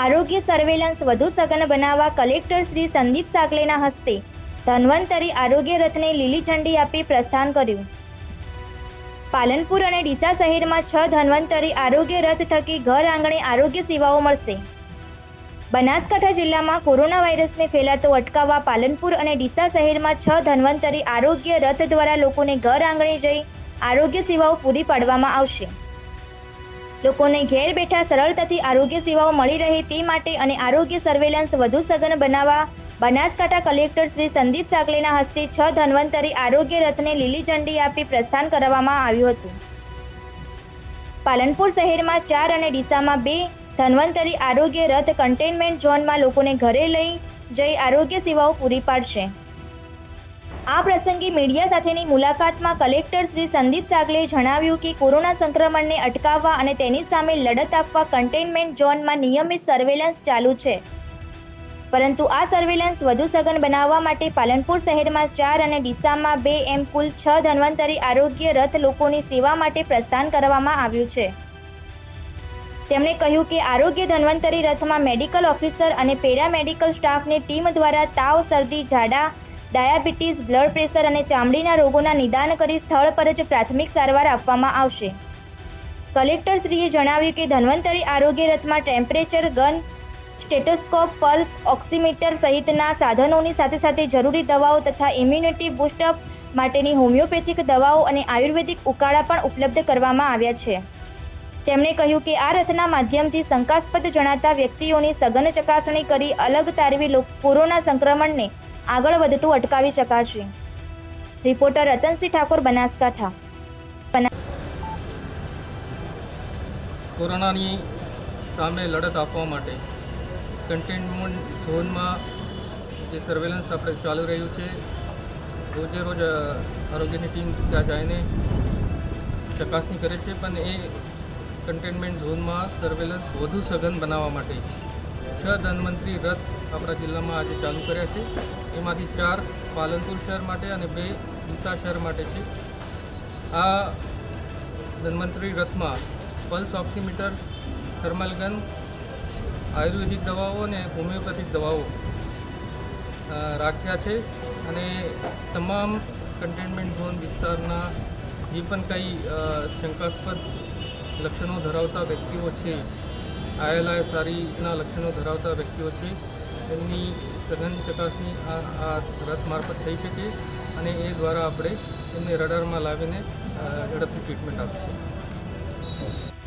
આરોગ્ય સર્વેલન્સ વધુ સઘન બનાવવા કલેક્ટર શ્રી સંદીપ સાગલેના હસ્તે ધન્વંતરી આરોગ્ય રથને લીલી ઝંડી આપી પ્રસ્થાન કર્યું. પાલનપુર અને ડીસા શહેરમાં છ ધન્વંતરી આરોગ્ય રથ થકી ઘર આંગણે આરોગ્ય સેવાઓ મળશે. બનાસકાંઠા જિલ્લામાં કોરોના વાયરસને ફેલાતો અટકાવવા પાલનપુર અને ડીસા શહેરમાં છ ધન્વંતરી આરોગ્ય રથ દ્વારા લોકોને ઘર આંગણે જઈ આરોગ્ય સેવાઓ પૂરી પાડવામાં આવશે. લોકોને ઘેર બેઠા સરળતાથી આરોગ્ય સેવાઓ મળી રહે તે માટે અને આરોગ્ય સર્વેલન્સ વધુ સઘન બનાવવા, બનાસકાંઠા કલેક્ટર શ્રી સંદીપ સાગલેના હસ્તે છ ધન્વંતરી આરોગ્ય રથને લીલી ઝંડી આપી પ્રસ્થાન કરાવવામાં આવ્યું હતું. પાલનપુર શહેરમાં ચાર અને ડીસામાં બે ધન્વંતરી આરોગ્ય રથ કન્ટેનમેન્ટ ઝોનમાં લોકોને ઘરે લઈ જઈ આરોગ્ય સેવાઓ પૂરી પાડશે. આ પ્રસંગે મીડિયા સાથેની મુલાકાતમાં કલેક્ટર શ્રી સંદીપ સાગલે જણાવ્યું કે કોરોના સંક્રમણને અટકાવવા અને તેની સામે લડત આપવા કન્ટેનમેન્ટ ઝોનમાં નિયમિત સર્વેલન્સ ચાલુ છે. પરંતુ આ સર્વેલન્સ વધુ સઘન બનાવવા માટે પાલનપુર શહેરમાં ચાર અને ડીસામાં બે એમ કુલ છ ધન્વંતરી આરોગ્ય રથ લોકોની સેવા માટે પ્રસ્થાન કરવામાં આવ્યું છે. તેમણે કહ્યું કે આરોગ્ય ધન્વંતરી રથમાં મેડિકલ ઓફિસર અને પેરામેડિકલ સ્ટાફની ટીમ દ્વારા તાવ, શરદી, ઝાડા ડાયાબિટીસ, બ્લડ પ્રેશર અને ચામડીના રોગોના નિદાન કરી સ્થળ પર જ પ્રાથમિક સારવાર આપવામાં આવશે. કલેક્ટરશ્રીએ જણાવ્યું કે ધન્વંતરી આરોગ્ય રથમાં temperature, gun, stethoscope, pulse, oximeter સહિતના સાધનોની સાથે સાથે જરૂરી દવાઓ તથા ઇમ્યુનિટી બુસ્ટઅપ માટેની હોમિયોપેથિક દવાઓ અને આયુર્વેદિક ઉકાળા પણ ઉપલબ્ધ કરવામાં આવ્યા છે. તેમણે કહ્યું કે આ રથના માધ્યમથી શંકાસ્પદ જણાતા વ્યક્તિઓની સઘન ચકાસણી કરી અલગ તારવી કોરોના સંક્રમણને આગળ વધતું અટકાવી શકાશે. રિપોર્ટર રતનસિંહ ઠાકોર બનાસકાંઠા. કોરોનાની સામે લડત આપવા માટે કન્ટેનમેન્ટ ઝોનમાં જે સર્વેલન્સ આપણે ચાલુ રહ્યું છે, રોજે રોજ આરોગ્યની ટીમ ત્યાં જઈને ચકાસણી કરે છે, પણ એ કન્ટેનમેન્ટ ઝોનમાં સર્વેલન્સ વધુ સઘન બનાવવા માટે છ ધનવંતરી રથ આપણા જિલ્લામાં આજે ચાલુ કર્યા છે. એમાંથી ચાર પાલનપુર શહેર માટે અને બે ડીસા શહેર માટે છે. આ ધન્વંતરી રથમાં pulse oximeter, thermal gun, ayurvedic દવાઓ અને હોમિયોપેથિક દવાઓ રાખ્યા છે. અને તમામ કન્ટેનમેન્ટ ઝોન વિસ્તારના જે પણ કંઈ શંકાસ્પદ લક્ષણો ધરાવતા વ્યક્તિઓ છે આયેલા સારીના લક્ષણો ધરાવતા વ્યક્તિઓ છે. તેમની સઘન ચકાસણી આ રથ મારફત થઈ શકે અને એ દ્વારા આપણે એમને રડારમાં લાવીને ઝડપથી ટ્રીટમેન્ટ આપીશું